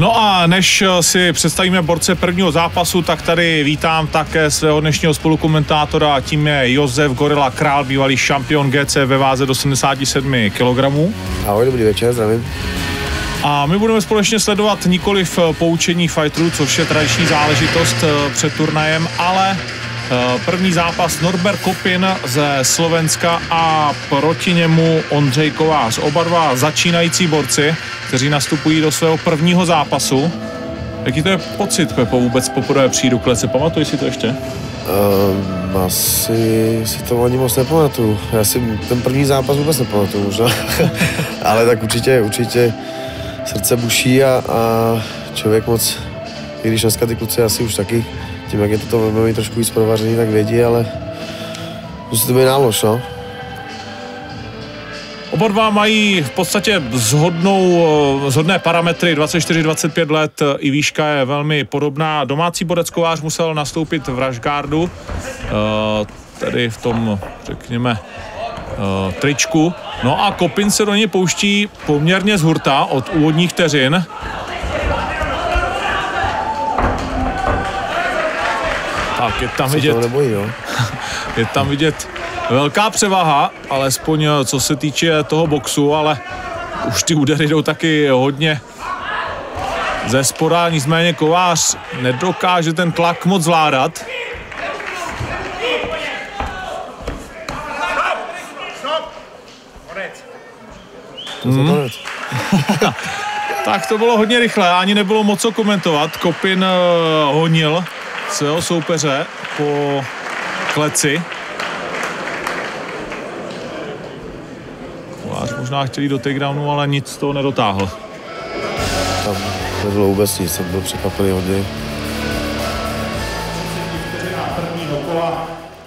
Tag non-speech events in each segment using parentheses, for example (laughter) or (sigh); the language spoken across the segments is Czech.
No a než si představíme borce prvního zápasu, tak tady vítám také svého dnešního spolukomentátora a tím je Josef Gorila Král, bývalý šampion GC ve váze do 77 kg. Ahoj, dobrý večer, zdravím. A my budeme společně sledovat nikoli v poučení fighterů, což je tradiční záležitost eh, před turnajem, ale eh, První zápas Norbert Kopin ze Slovenska a proti němu Ondřej Kovář. Oba dva začínající borci, kteří nastupují do svého prvního zápasu. Jaký to je pocit, Pepo, vůbec poprvé přijít do klece? Pamatuješ si to ještě? Um, asi si to ani moc nepamatuju. Já si ten první zápas vůbec nepamatuju možná. (laughs) Ale tak určitě, určitě srdce buší a, a člověk moc, i když dneska ty kluci asi už taky, tím jak je to MMA trošku víc provařený, tak vědí, ale musí to být nálož, no. Oba dva mají v podstatě zhodnou, zhodné parametry, 24-25 let, i výška je velmi podobná. Domácí borec Kovář musel nastoupit v Rašgardu, eh, tedy v tom, řekněme, eh, tričku. No a Kopin se do něj pouští poměrně z hurta od úvodních vteřin. Tak, je tam vidět, nebojí, jo? (laughs) je tam vidět velká převaha, alespoň eh, co se týče toho boxu, ale už ty údery jdou taky hodně ze spora, nicméně Kovář nedokáže ten tlak moc zvládat. Hmm. (laughs) Tak to bylo hodně rychlé, ani nebylo moc co komentovat. Kopin uh, honil svého soupeře po kleci. Kovář možná chtěl jít do takedownu, ale nic z toho nedotáhl. Tam nebylo vůbec nic, jsem byl překvapený hodně.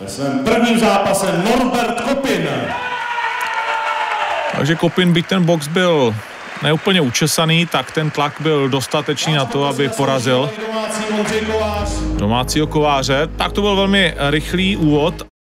Ve svém prvním zápase Norbert Kopin. Takže Kopin, byť ten box byl neúplně učesaný, tak ten tlak byl dostatečný na to, aby porazil domácího kováře. Tak to byl velmi rychlý úvod